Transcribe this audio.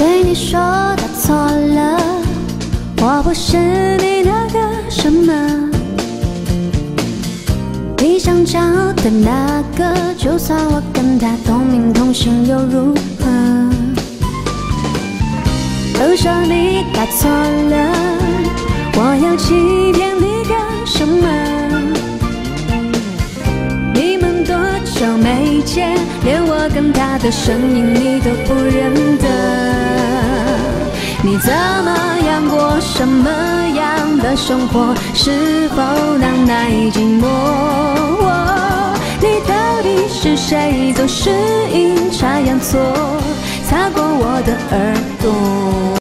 对你说他错了，我不是你那个什么。你想找的那个，就算我跟他同名同姓又如何？都说你打错了，我要欺骗你干什么？你们多久没见，连我跟他的声音你都不认得？你怎么样过什么样的生活？是否能耐寂寞？你到底是谁？总是阴差阳错，擦过我的耳朵。